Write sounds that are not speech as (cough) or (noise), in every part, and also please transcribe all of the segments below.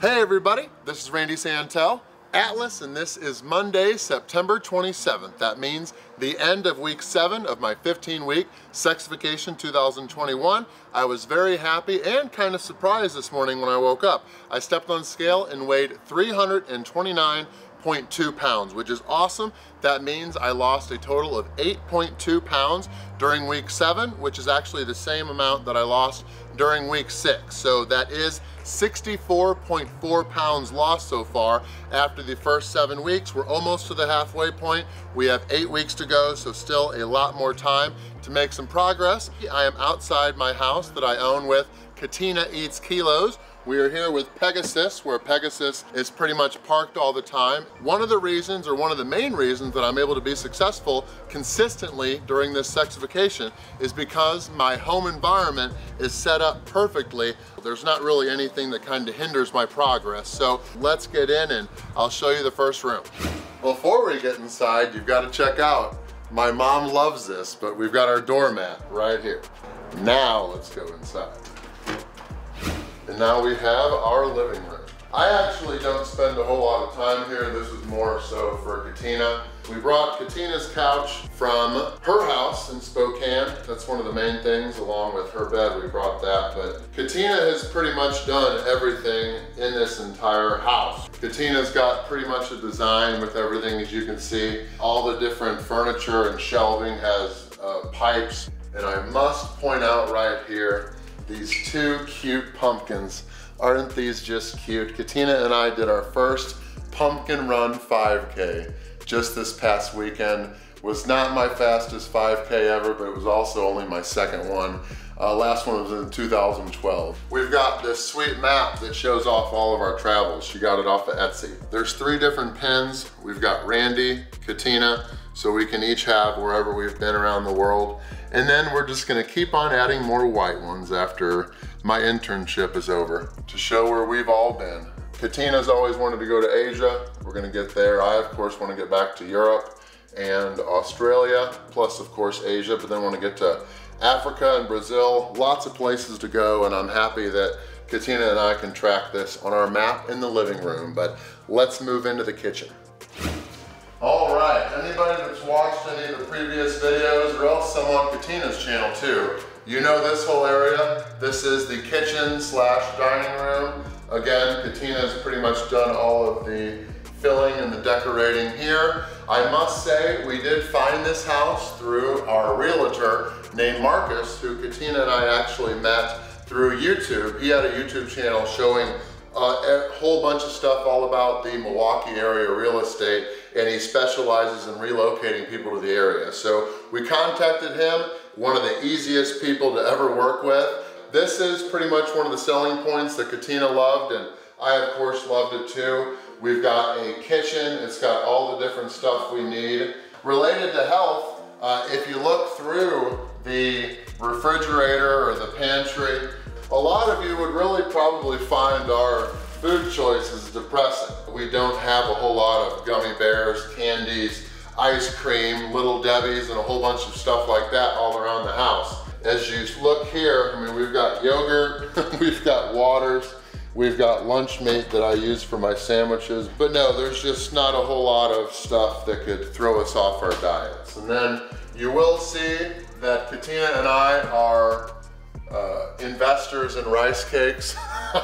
Hey everybody, this is Randy Santel, Atlas, and this is Monday, September 27th. That means the end of week seven of my 15 week Sexification 2021. I was very happy and kind of surprised this morning when I woke up. I stepped on scale and weighed 329 8.2 pounds, which is awesome. That means I lost a total of 8.2 pounds during week seven, which is actually the same amount that I lost during week six. So that is 64.4 pounds lost so far after the first seven weeks. We're almost to the halfway point. We have eight weeks to go, so still a lot more time to make some progress. I am outside my house that I own with Katina Eats Kilos, we are here with Pegasus, where Pegasus is pretty much parked all the time. One of the reasons, or one of the main reasons that I'm able to be successful consistently during this sexification is because my home environment is set up perfectly. There's not really anything that kind of hinders my progress. So let's get in and I'll show you the first room. Before we get inside, you've got to check out my mom loves this, but we've got our doormat right here. Now let's go inside. And now we have our living room. I actually don't spend a whole lot of time here. This is more so for Katina. We brought Katina's couch from her house in Spokane. That's one of the main things, along with her bed, we brought that. But Katina has pretty much done everything in this entire house. Katina's got pretty much a design with everything, as you can see. All the different furniture and shelving has uh, pipes. And I must point out right here, these two cute pumpkins. Aren't these just cute? Katina and I did our first pumpkin run 5K just this past weekend. Was not my fastest 5K ever, but it was also only my second one. Uh, last one was in 2012. We've got this sweet map that shows off all of our travels. She got it off of Etsy. There's three different pins. We've got Randy, Katina, so we can each have wherever we've been around the world. And then we're just gonna keep on adding more white ones after my internship is over to show where we've all been. Katina's always wanted to go to Asia. We're gonna get there. I, of course, wanna get back to Europe and Australia, plus, of course, Asia, but then wanna get to Africa and Brazil. Lots of places to go, and I'm happy that Katina and I can track this on our map in the living room, but let's move into the kitchen. Right, anybody that's watched any of the previous videos or else some on Katina's channel too, you know this whole area. This is the kitchen slash dining room. Again, Katina's pretty much done all of the filling and the decorating here. I must say, we did find this house through our realtor named Marcus, who Katina and I actually met through YouTube. He had a YouTube channel showing uh, a whole bunch of stuff all about the Milwaukee area real estate and he specializes in relocating people to the area. So we contacted him, one of the easiest people to ever work with. This is pretty much one of the selling points that Katina loved and I of course loved it too. We've got a kitchen, it's got all the different stuff we need. Related to health, uh, if you look through the refrigerator or the pantry, a lot of you would really probably find our food choice is depressing. We don't have a whole lot of gummy bears, candies, ice cream, Little Debbie's, and a whole bunch of stuff like that all around the house. As you look here, I mean, we've got yogurt, (laughs) we've got waters, we've got lunch meat that I use for my sandwiches, but no, there's just not a whole lot of stuff that could throw us off our diets. And then you will see that Katina and I are uh, investors in rice cakes. (laughs)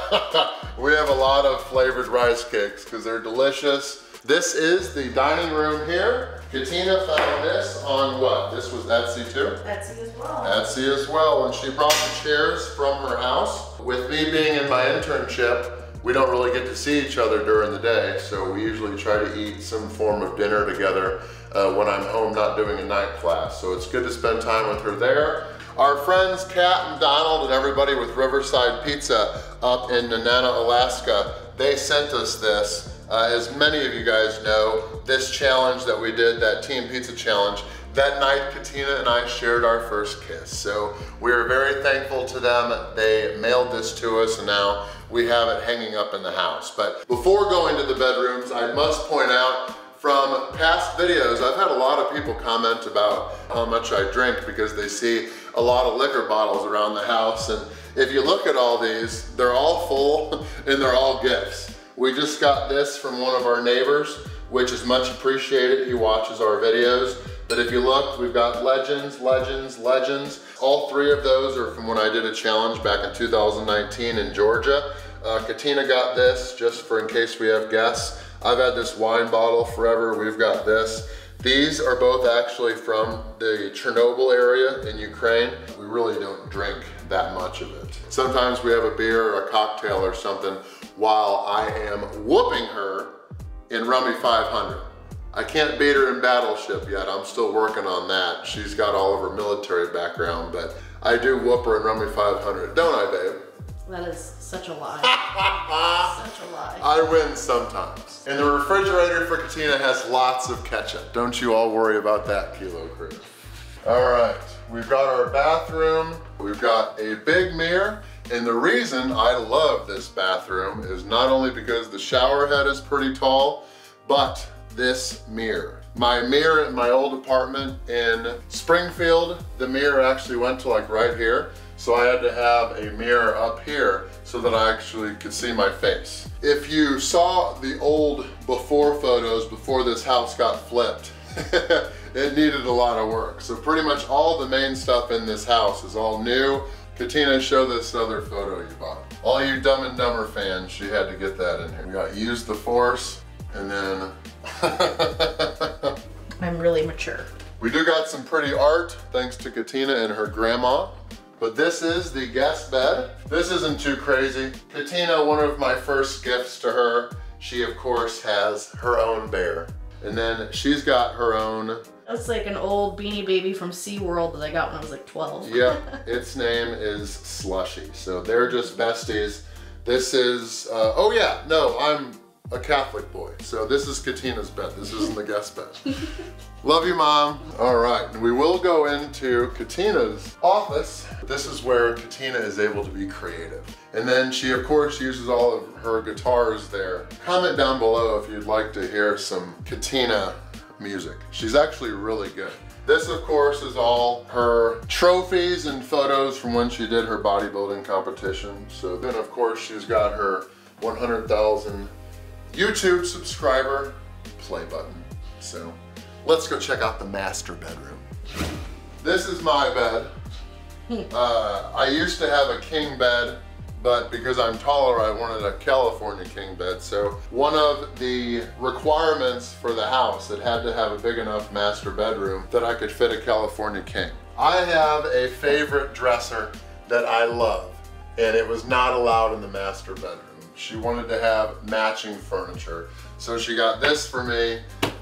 we have a lot of flavored rice cakes because they're delicious. This is the dining room here. Katina found this on what? This was Etsy too? Etsy as well. Etsy as well. And she brought the chairs from her house. With me being in my internship, we don't really get to see each other during the day, so we usually try to eat some form of dinner together uh, when I'm home not doing a night class. So it's good to spend time with her there. Our friends Kat and Donald and everybody with Riverside Pizza up in Nenana, Alaska, they sent us this. Uh, as many of you guys know, this challenge that we did, that Team Pizza Challenge, that night Katina and I shared our first kiss. So we are very thankful to them. They mailed this to us and now we have it hanging up in the house. But before going to the bedrooms, I must point out from past videos, I've had a lot of people comment about how much I drink because they see a lot of liquor bottles around the house. And if you look at all these, they're all full (laughs) and they're all gifts. We just got this from one of our neighbors, which is much appreciated. He watches our videos. But if you look, we've got legends, legends, legends. All three of those are from when I did a challenge back in 2019 in Georgia. Uh, Katina got this just for in case we have guests. I've had this wine bottle forever. We've got this. These are both actually from the Chernobyl area in Ukraine. We really don't drink that much of it. Sometimes we have a beer or a cocktail or something while I am whooping her in Rummy 500. I can't beat her in Battleship yet. I'm still working on that. She's got all of her military background, but I do whoop her in Rummy 500. Don't I, babe? That is such a lie. (laughs) such a lie. I win sometimes. And the refrigerator for Katina has lots of ketchup. Don't you all worry about that, Kilo Crew. All right, we've got our bathroom. We've got a big mirror. And the reason I love this bathroom is not only because the shower head is pretty tall, but this mirror. My mirror in my old apartment in Springfield, the mirror actually went to like right here. So I had to have a mirror up here so that I actually could see my face. If you saw the old before photos before this house got flipped, (laughs) it needed a lot of work. So pretty much all the main stuff in this house is all new. Katina, show this other photo you bought. All you Dumb and Dumber fans, she had to get that in here. We got Use the Force, and then (laughs) I'm really mature. We do got some pretty art thanks to Katina and her grandma. But this is the guest bed. This isn't too crazy. Katina, one of my first gifts to her, she of course has her own bear. And then she's got her own. That's like an old beanie baby from SeaWorld that I got when I was like 12. yep, (laughs) its name is Slushy. So they're just besties. This is, uh, oh yeah, no, I'm a Catholic boy. So this is Katina's bed. This isn't the guest bed. (laughs) Love you, Mom. All right, we will go into Katina's office. This is where Katina is able to be creative. And then she, of course, uses all of her guitars there. Comment down below if you'd like to hear some Katina music. She's actually really good. This, of course, is all her trophies and photos from when she did her bodybuilding competition. So then, of course, she's got her 100,000 YouTube subscriber play button. So let's go check out the master bedroom. This is my bed. (laughs) Uh, I used to have a king bed, but because I'm taller, I wanted a California king bed. So one of the requirements for the house, it had to have a big enough master bedroom that I could fit a California king. I have a favorite dresser that I love, and it was not allowed in the master bedroom. She wanted to have matching furniture. So she got this for me.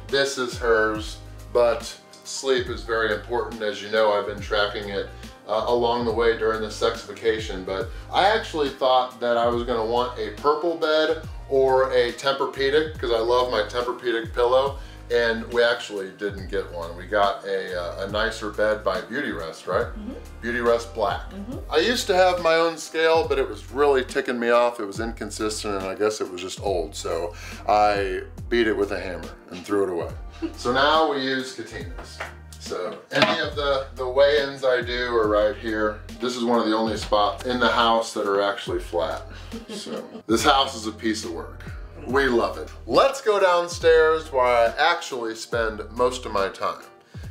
This is hers, but sleep is very important. As you know, I've been tracking it uh, along the way during the sexification, but I actually thought that I was gonna want a purple bed or a Tempur-Pedic because I love my Tempur-Pedic pillow and we actually didn't get one. We got a, uh, a nicer bed by Beautyrest, right? Mm -hmm. Beautyrest Black. Mm -hmm. I used to have my own scale, but it was really ticking me off. It was inconsistent, and I guess it was just old. So I beat it with a hammer and threw it away. (laughs) so now we use Katina's. So any of the, the weigh-ins I do are right here. This is one of the only spots in the house that are actually flat. So (laughs) this house is a piece of work. We love it. Let's go downstairs where I actually spend most of my time.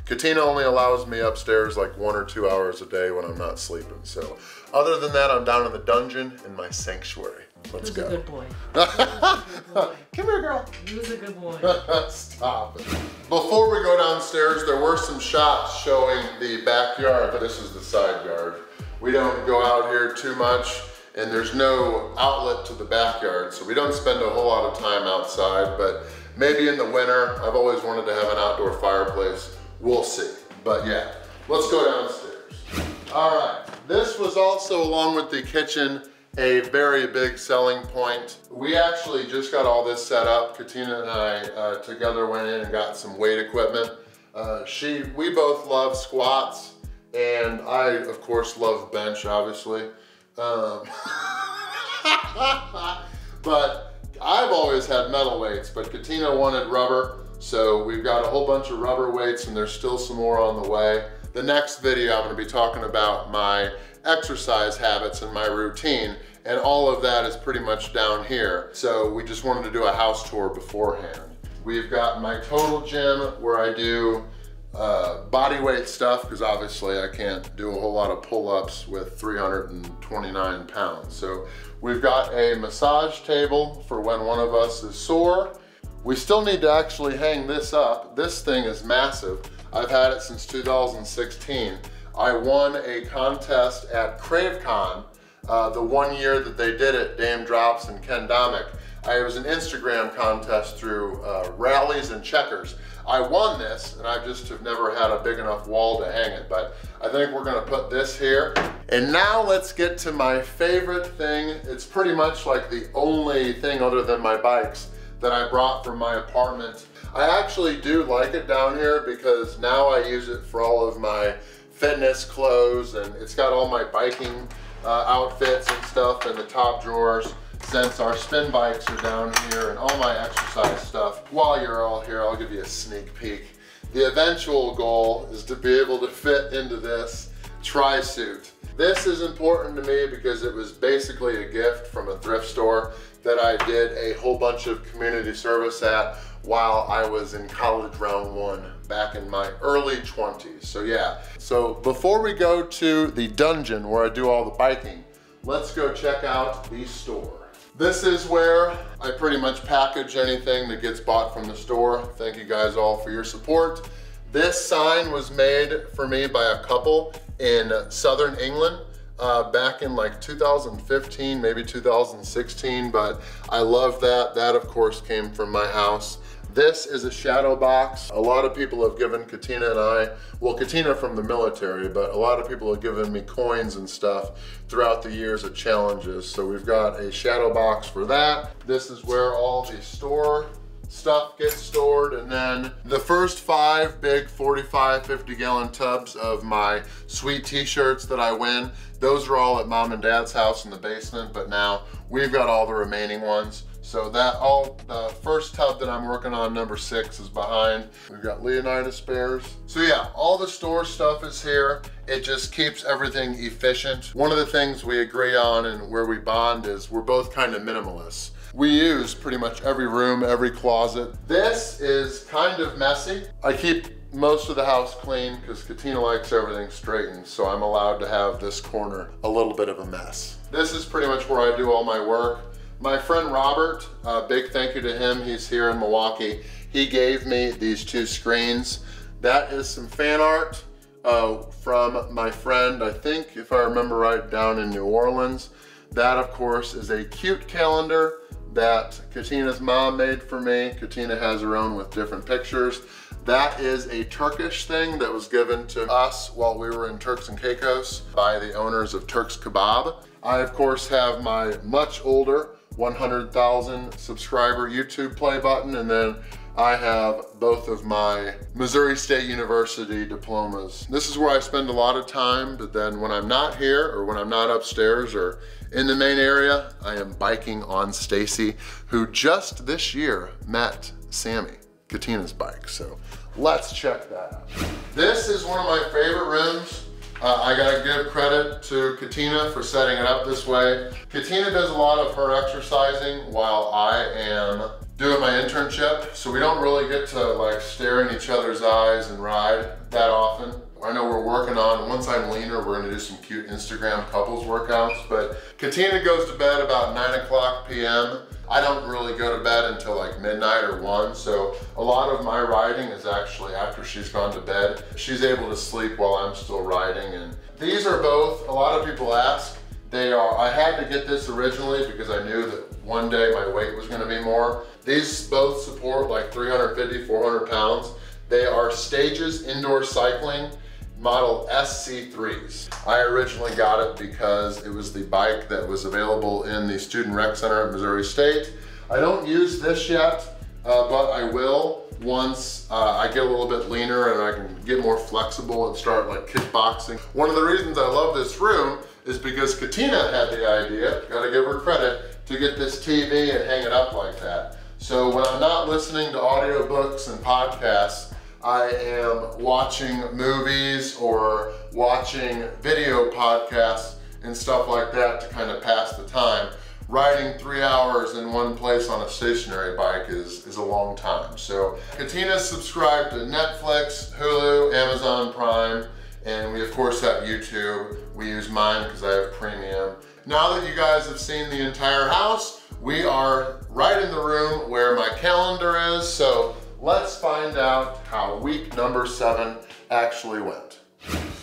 Katina only allows me upstairs like one or two hours a day when I'm not sleeping. So other than that, I'm down in the dungeon in my sanctuary. Let's Who's go. (laughs) a good boy? Come here, girl. Who's a good boy? (laughs) Stop it. Before we go downstairs, there were some shots showing the backyard, but this is the side yard. We don't go out here too much and there's no outlet to the backyard, so we don't spend a whole lot of time outside, but maybe in the winter, I've always wanted to have an outdoor fireplace. We'll see, but yeah, let's go downstairs. All right, this was also along with the kitchen, a very big selling point. We actually just got all this set up. Katina and I uh, together went in and got some weight equipment. Uh, she, we both love squats, and I, of course, love bench, obviously. Um, (laughs) but I've always had metal weights, but Katina wanted rubber. So we've got a whole bunch of rubber weights and there's still some more on the way. the next video I'm gonna be talking about my exercise habits and my routine and all of that is pretty much down here. So we just wanted to do a house tour beforehand. We've got my total gym where I do uh, body weight stuff because obviously I can't do a whole lot of pull-ups with 329 pounds. So we've got a massage table for when one of us is sore. We still need to actually hang this up. This thing is massive. I've had it since 2016. I won a contest at CraveCon uh, the one year that they did it, Daym Drops and Ken Domik. I, it was an Instagram contest through uh, Rally's and checkers. I won this and I just have never had a big enough wall to hang it, but I think we're gonna put this here. And now let's get to my favorite thing. It's pretty much like the only thing other than my bikes that I brought from my apartment. I actually do like it down here because now I use it for all of my fitness clothes and it's got all my biking uh, outfits and stuff in the top drawers since our spin bikes are down here and all my exercise stuff. While you're all here, I'll give you a sneak peek. The eventual goal is to be able to fit into this tri-suit. This is important to me because it was basically a gift from a thrift store that I did a whole bunch of community service at while I was in college round one back in my early 20s. So yeah, so before we go to the dungeon where I do all the biking, let's go check out the store. This is where I pretty much package anything that gets bought from the store. Thank you guys all for your support. This sign was made for me by a couple in Southern England uh, back in like 2015, maybe 2016, but I love that. That of course came from my house. This is a shadow box. A lot of people have given Katina and I, well Katina from the military, but a lot of people have given me coins and stuff throughout the years at challenges. So we've got a shadow box for that. This is where all the store stuff gets stored and then the first five big 45 50 gallon tubs of my sweet t-shirts that I win those are all at mom and dad's house in the basement but now we've got all the remaining ones so that all, the first tub that I'm working on, number six, is behind. We've got Leonidas bears. So yeah, all the store stuff is here. It just keeps everything efficient. One of the things we agree on and where we bond is we're both kind of minimalists. We use pretty much every room, every closet. This is kind of messy. I keep most of the house clean because Katina likes everything straightened, so I'm allowed to have this corner a little bit of a mess. This is pretty much where I do all my work. My friend Robert, uh, big thank you to him. He's here in Milwaukee. He gave me these two screens. That is some fan art uh, from my friend, I think, if I remember right, down in New Orleans. That, of course, is a cute calendar that Katina's mom made for me. Katina has her own with different pictures. That is a Turkish thing that was given to us while we were in Turks and Caicos by the owners of Turks Kebab. I, of course, have my much older 100,000 subscriber YouTube play button and then I have both of my Missouri State University diplomas. This is where I spend a lot of time, but then when I'm not here or when I'm not upstairs or in the main area, I am biking on Stacy, who just this year met Sammy, Katina's bike. So let's check that out. This is one of my favorite rooms uh, I gotta give credit to Katina for setting it up this way. Katina does a lot of her exercising while I am doing my internship, so we don't really get to like stare in each other's eyes and ride that often. I know we're working on, once I'm leaner, we're gonna do some cute Instagram couples workouts, but Katina goes to bed about nine o'clock PM. I don't really go to bed until like midnight or one, so a lot of my riding is actually after she's gone to bed. She's able to sleep while I'm still riding, and these are both, a lot of people ask, they are, I had to get this originally because I knew that one day my weight was gonna be more. These both support like 350, 400 pounds. They are Stages Indoor Cycling model SC3s. I originally got it because it was the bike that was available in the Student Rec Center at Missouri State. I don't use this yet, uh, but I will once uh, I get a little bit leaner and I can get more flexible and start like kickboxing. One of the reasons I love this room is because Katina had the idea, gotta give her credit, to get this TV and hang it up like that. So when I'm not listening to audiobooks and podcasts, I am watching movies or watching video podcasts and stuff like that to kind of pass the time. Riding three hours in one place on a stationary bike is, is a long time. So Katina's subscribed to Netflix, Hulu, Amazon Prime, and we of course have YouTube. We use mine because I have premium. Now that you guys have seen the entire house, we are right in the room where my calendar is. So let's find out how week number seven actually went.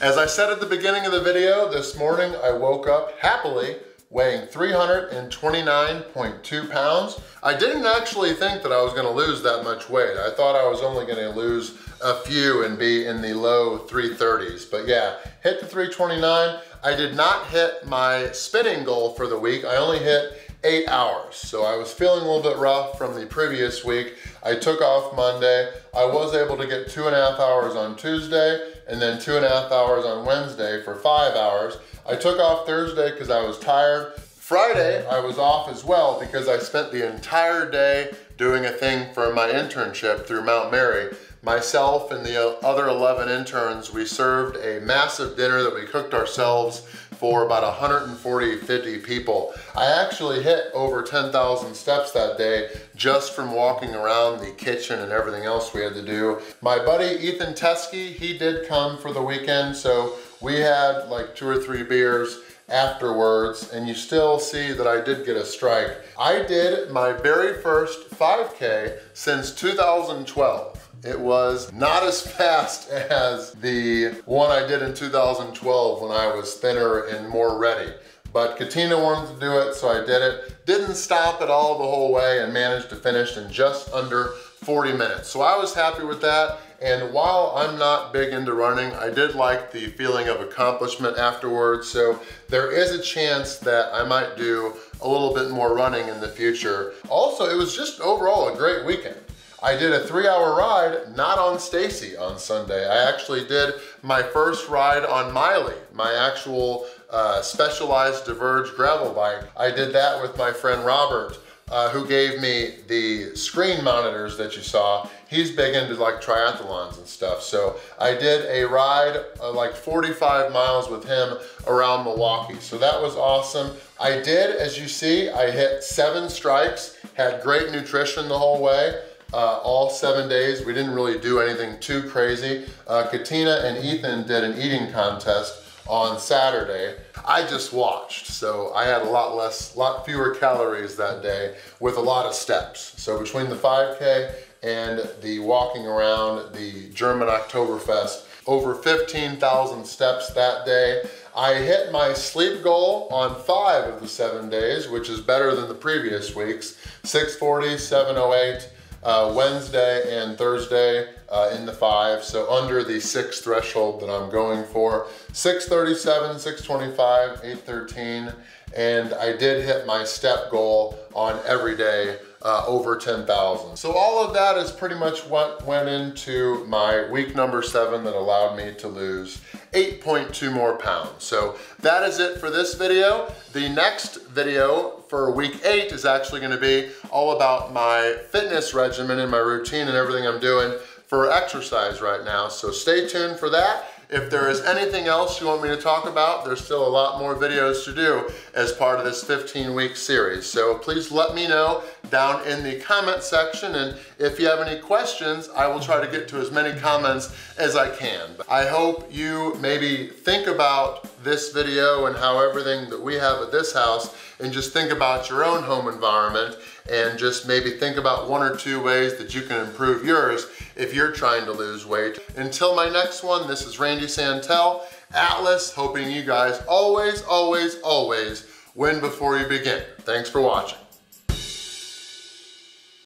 As I said at the beginning of the video, this morning I woke up happily weighing 329.2 pounds. I didn't actually think that I was gonna lose that much weight. I thought I was only gonna lose a few and be in the low 330s. But yeah, hit the 329. I did not hit my spinning goal for the week. I only hit eight hours. So I was feeling a little bit rough from the previous week. I took off Monday. I was able to get two and a half hours on Tuesday and then two and a half hours on Wednesday for five hours. I took off Thursday because I was tired. Friday, I was off as well because I spent the entire day doing a thing for my internship through Mount Mary. Myself and the other 11 interns, we served a massive dinner that we cooked ourselves for about 140, 50 people. I actually hit over 10,000 steps that day just from walking around the kitchen and everything else we had to do. My buddy Ethan Teskey, he did come for the weekend, so we had like two or three beers afterwards and you still see that I did get a strike. I did my very first 5K since 2012. It was not as (laughs) fast as the one I did in 2012 when I was thinner and more ready. But Katina wanted to do it, so I did it. Didn't stop at all the whole way and managed to finish in just under 40 minutes. So I was happy with that. And while I'm not big into running, I did like the feeling of accomplishment afterwards. So there is a chance that I might do a little bit more running in the future. Also, it was just overall a great weekend. I did a three hour ride, not on Stacy on Sunday. I actually did my first ride on Miley, my actual uh, specialized Diverge gravel bike. I did that with my friend Robert, uh, who gave me the screen monitors that you saw. He's big into like triathlons and stuff. So I did a ride uh, like 45 miles with him around Milwaukee. So that was awesome. I did, as you see, I hit seven strikes, had great nutrition the whole way uh, all seven days. We didn't really do anything too crazy. Uh, Katina and Ethan did an eating contest on Saturday. I just watched, so I had a lot less, lot fewer calories that day with a lot of steps. So between the 5K and the walking around the German Oktoberfest, over 15,000 steps that day. I hit my sleep goal on five of the seven days, which is better than the previous weeks, 640, 708, uh, Wednesday and Thursday uh, in the five, so under the six threshold that I'm going for. 637, 625, 813, and I did hit my step goal on every day uh, over 10,000. So all of that is pretty much what went into my week number seven that allowed me to lose 8.2 more pounds. So that is it for this video. The next video for week eight is actually gonna be all about my fitness regimen and my routine and everything I'm doing for exercise right now. So stay tuned for that. If there is anything else you want me to talk about, there's still a lot more videos to do as part of this 15 week series. So please let me know down in the comment section. And if you have any questions, I will try to get to as many comments as I can. I hope you maybe think about this video and how everything that we have at this house and just think about your own home environment and just maybe think about one or two ways that you can improve yours if you're trying to lose weight. Until my next one, this is Randy Santel, Atlas, hoping you guys always, always, always win before you begin. Thanks for watching.